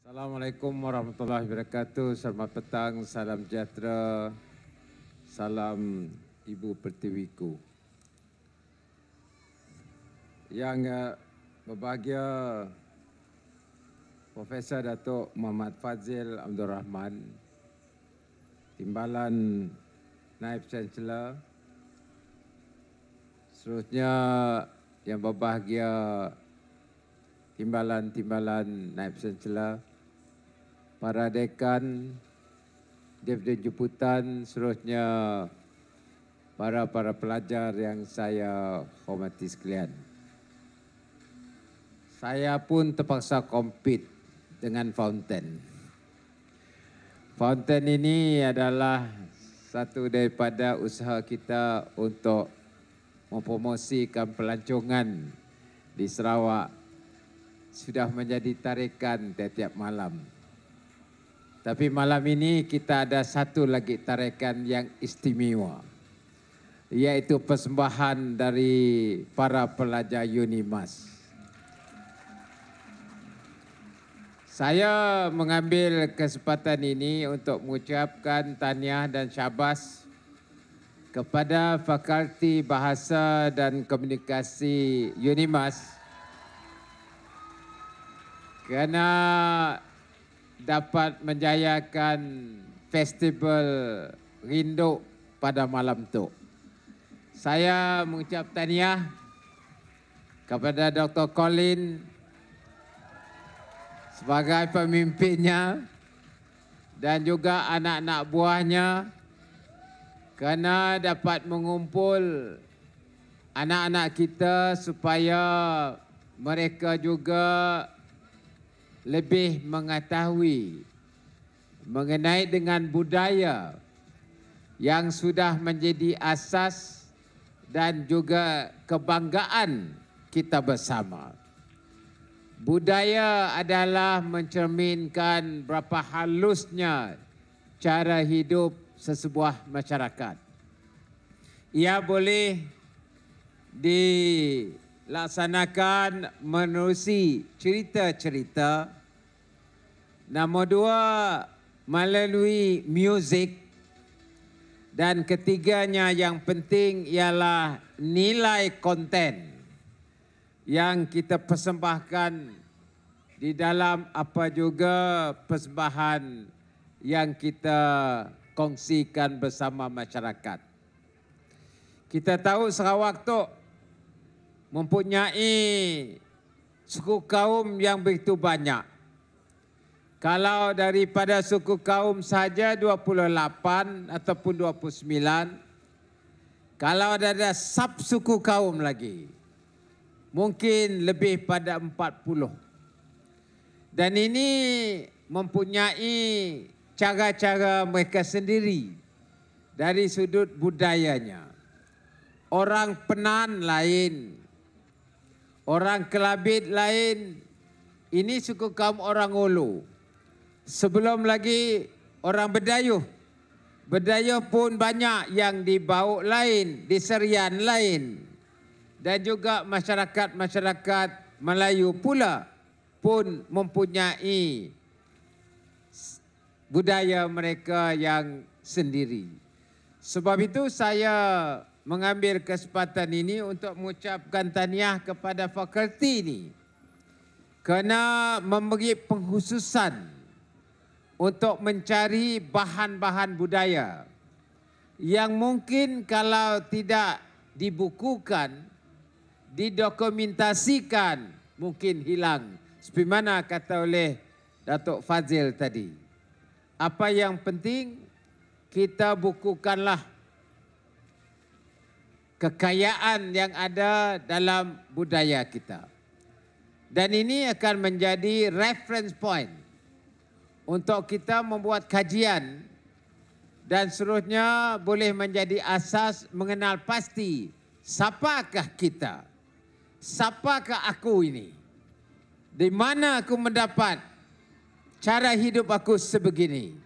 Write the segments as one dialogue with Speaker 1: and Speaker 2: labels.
Speaker 1: Assalamualaikum warahmatullahi wabarakatuh. Selamat petang, salam sejahtera, salam Ibu Pertiwiku. Yang uh, berbahagia Profesor Datuk Muhammad Fazil Abdul Rahman, Timbalan Naib Chancellor, seterusnya yang berbahagia timbalan-timbalan naib chancellor, para dekan, deputi jemputan, seterusnya para-para pelajar yang saya hormati sekalian. Saya pun terpaksa compete dengan fountain. Fountain ini adalah satu daripada usaha kita untuk mempromosikan pelancongan di Sarawak sudah menjadi tarikan tiap-tiap malam. Tapi malam ini kita ada satu lagi tarikan yang istimewa. Iaitu persembahan dari para pelajar Unimas. Saya mengambil kesempatan ini untuk mengucapkan tahniah dan syabas kepada Fakulti Bahasa dan Komunikasi Unimas kerana dapat menjayakan festival rindu pada malam tu. Saya mengucap tahniah kepada Dr. Colin sebagai pemimpinnya dan juga anak-anak buahnya kerana dapat mengumpul anak-anak kita supaya mereka juga lebih mengetahui mengenai dengan budaya yang sudah menjadi asas dan juga kebanggaan kita bersama. Budaya adalah mencerminkan berapa halusnya cara hidup sesebuah masyarakat. Ia boleh di laksanakan menerusi cerita-cerita. Nombor dua, melalui muzik. Dan ketiganya yang penting ialah nilai konten yang kita persembahkan di dalam apa juga persembahan yang kita kongsikan bersama masyarakat. Kita tahu Sarawak tu mempunyai suku kaum yang begitu banyak. Kalau daripada suku kaum saja 28 ataupun 29, kalau ada sub suku kaum lagi, mungkin lebih pada 40. Dan ini mempunyai cara-cara mereka sendiri dari sudut budayanya. Orang penan lain, Orang Kelabit lain, ini suku kaum orang Ulu. Sebelum lagi orang Bedayuh. Bedayuh pun banyak yang di Bauk lain, di Serian lain. Dan juga masyarakat-masyarakat Melayu pula pun mempunyai budaya mereka yang sendiri. Sebab itu saya mengambil kesempatan ini untuk mengucapkan tahniah kepada fakulti ini kerana memberi penghususan untuk mencari bahan-bahan budaya yang mungkin kalau tidak dibukukan, didokumentasikan, mungkin hilang. Seperti mana kata oleh Datuk Fazil tadi. Apa yang penting, kita bukukanlah kekayaan yang ada dalam budaya kita. Dan ini akan menjadi reference point untuk kita membuat kajian dan seterusnya boleh menjadi asas mengenal pasti siapakah kita? Siapakah aku ini? Di mana aku mendapat cara hidup aku sebegini?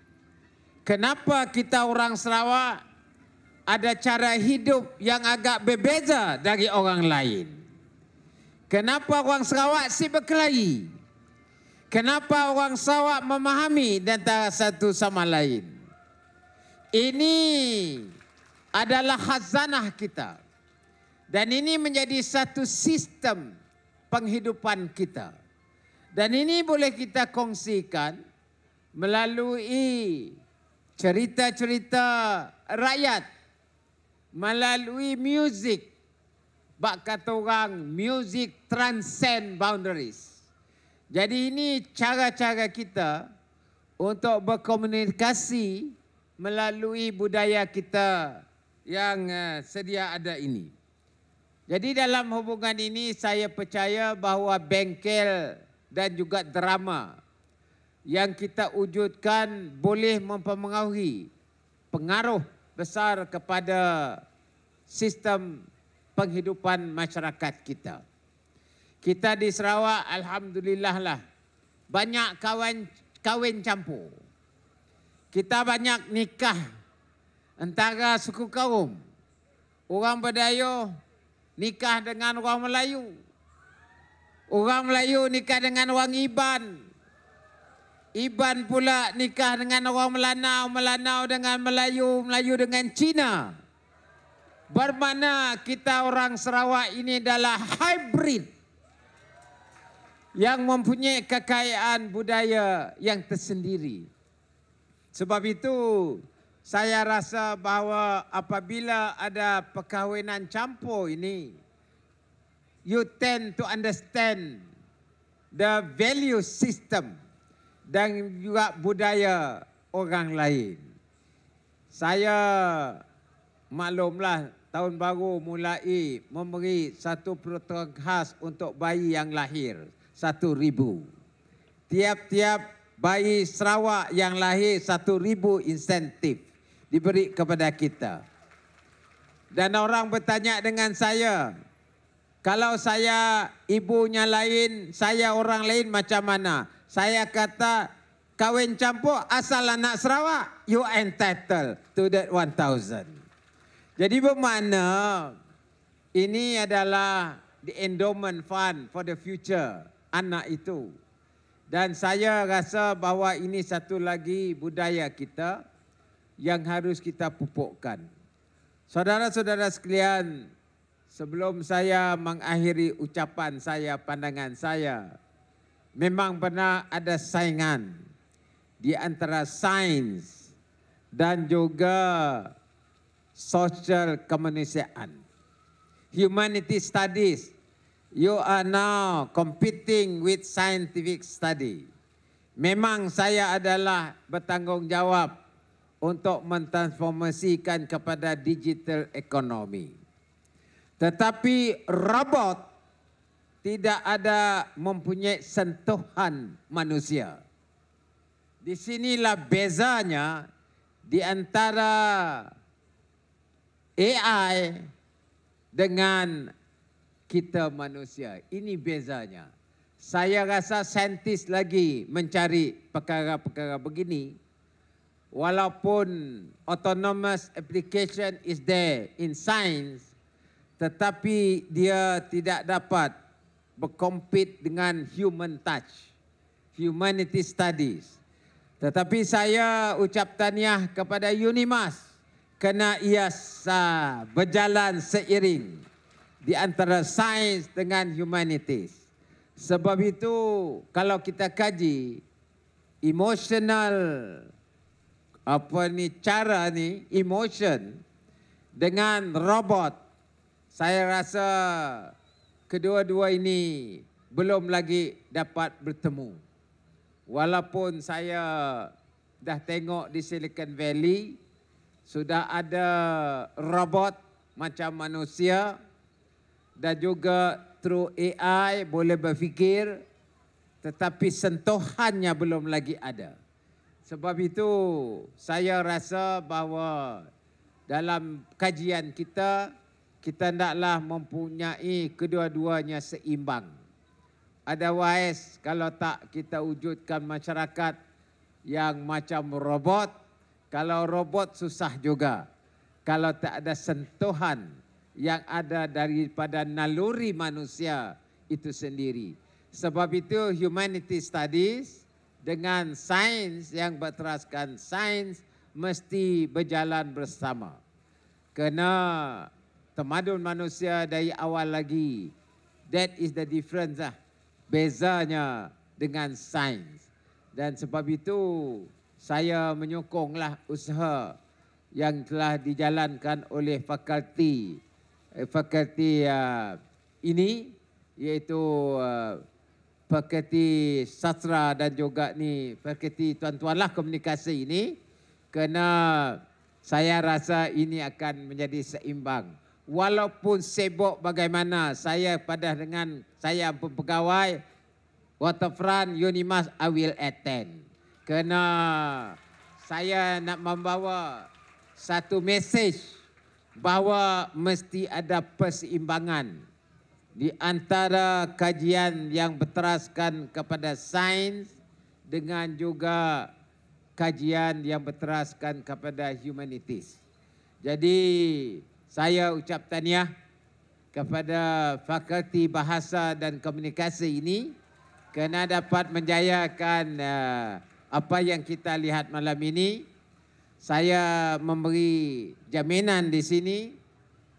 Speaker 1: Kenapa kita orang Sarawak ada cara hidup yang agak berbeza dari orang lain. Kenapa orang Sarawak si berkelahi? Kenapa orang Sarawak memahami antara satu sama lain? Ini adalah khazanah kita. Dan ini menjadi satu sistem penghidupan kita. Dan ini boleh kita kongsikan melalui cerita-cerita rakyat, melalui muzik. Bak kata orang, music transcend boundaries. Jadi ini cara-cara kita untuk berkomunikasi melalui budaya kita yang uh, sedia ada ini. Jadi dalam hubungan ini saya percaya bahawa bengkel dan juga drama yang kita wujudkan boleh mempengaruhi pengaruh besar kepada sistem penghidupan masyarakat kita. Kita di Sarawak alhamdulillah lah banyak kawan kawin campur. Kita banyak nikah antara suku kaum. Orang Badayu nikah dengan orang Melayu. Orang Melayu nikah dengan orang Iban. Iban pula nikah dengan orang Melanau, Melanau dengan Melayu, Melayu dengan Cina. Bermana kita orang Sarawak ini adalah hybrid yang mempunyai kekayaan budaya yang tersendiri. Sebab itu saya rasa bahawa apabila ada perkahwinan campur ini, you tend to understand the value system dan juga budaya orang lain. Saya maklumlah tahun baru mulai memberi satu peraturan khas untuk bayi yang lahir satu ribu. Tiap-tiap bayi Sarawak yang lahir satu ribu insentif diberi kepada kita. Dan orang bertanya dengan saya, kalau saya ibunya lain, saya orang lain macam mana? Saya kata, kahwin campur asal anak Sarawak, you entitled to that 1,000. Jadi bermakna ini adalah the endowment fund for the future anak itu. Dan saya rasa bahawa ini satu lagi budaya kita yang harus kita pupukkan. Saudara-saudara sekalian, sebelum saya mengakhiri ucapan saya, pandangan saya, memang benar ada saingan di antara sains dan juga sosial kemanusiaan. Humanity studies you are now competing with scientific study. Memang saya adalah bertanggungjawab untuk mentransformasikan kepada digital economy. Tetapi robot tidak ada mempunyai sentuhan manusia. Di sinilah bezanya di antara AI dengan kita manusia. Ini bezanya. Saya rasa saintis lagi mencari perkara-perkara begini. Walaupun autonomous application is there in science, tetapi dia tidak dapat berkompet dengan human touch, humanity studies. Tetapi saya ucap tahniah kepada Unimas kerana ia berjalan seiring di antara sains dengan humanities. Sebab itu kalau kita kaji emotional apa ni cara ni emotion dengan robot saya rasa kedua-dua ini belum lagi dapat bertemu. Walaupun saya dah tengok di Silicon Valley sudah ada robot macam manusia dan juga through AI boleh berfikir tetapi sentuhannya belum lagi ada. Sebab itu saya rasa bahawa dalam kajian kita kita hendaklah mempunyai kedua-duanya seimbang. Otherwise kalau tak kita wujudkan masyarakat yang macam robot, kalau robot susah juga. Kalau tak ada sentuhan yang ada daripada naluri manusia itu sendiri. Sebab itu humanity studies dengan sains yang berteraskan sains mesti berjalan bersama. Kerana temadun manusia dari awal lagi, that is the difference lah. Bezanya dengan sains. Dan sebab itu saya menyokonglah usaha yang telah dijalankan oleh fakulti fakulti uh, ini iaitu uh, fakulti sastra dan juga ni fakulti tuan-tuanlah komunikasi ini kerana saya rasa ini akan menjadi seimbang. Walaupun sibuk bagaimana saya pada dengan saya pegawai waterfront Unimas I will attend. Kerana saya nak membawa satu mesej bahawa mesti ada perseimbangan di antara kajian yang berteraskan kepada sains dengan juga kajian yang berteraskan kepada humanities. Jadi saya ucap tahniah kepada Fakulti Bahasa dan Komunikasi ini kerana dapat menjayakan uh, apa yang kita lihat malam ini. Saya memberi jaminan di sini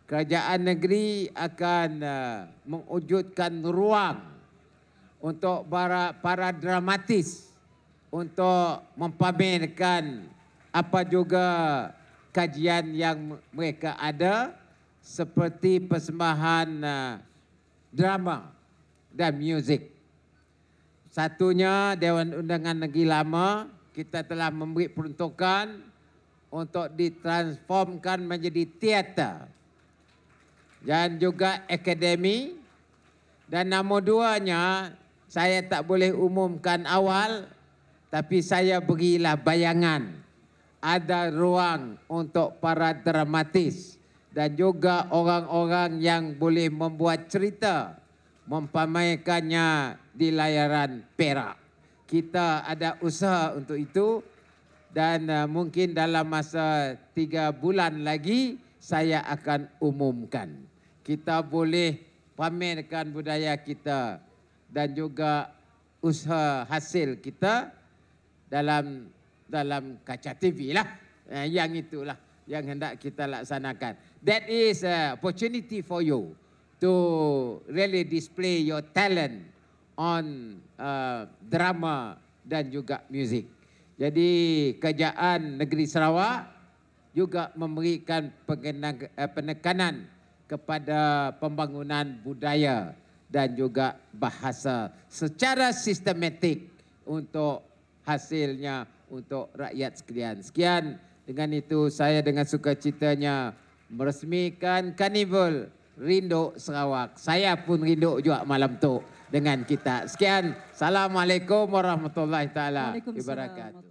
Speaker 1: kerajaan negeri akan uh, mewujudkan ruang untuk para, para dramatis untuk mempamerkan apa juga kajian yang mereka ada seperti persembahan uh, drama dan muzik. Satunya Dewan Undangan Negeri Lama kita telah memberi peruntukan untuk ditransformkan menjadi teater. Dan juga akademi. Dan nombor duanya saya tak boleh umumkan awal tapi saya berilah bayangan. Ada ruang untuk para dramatis dan juga orang-orang yang boleh membuat cerita mempamerkannya di layaran Perak. Kita ada usaha untuk itu dan uh, mungkin dalam masa tiga bulan lagi saya akan umumkan kita boleh pamerkan budaya kita dan juga usaha hasil kita dalam dalam kaca TV lah. Eh, yang itulah yang hendak kita laksanakan. That is a opportunity for you to really display your talent on uh, drama dan juga music. Jadi kerajaan negeri Sarawak juga memberikan eh, penekanan kepada pembangunan budaya dan juga bahasa secara sistematik untuk hasilnya untuk rakyat sekalian. Sekian dengan itu saya dengan sukacitanya meresmikan karnival Rindu Sarawak. Saya pun rindu juga malam tu dengan kita. Sekian. Assalamualaikum warahmatullahi taala wabarakatuh.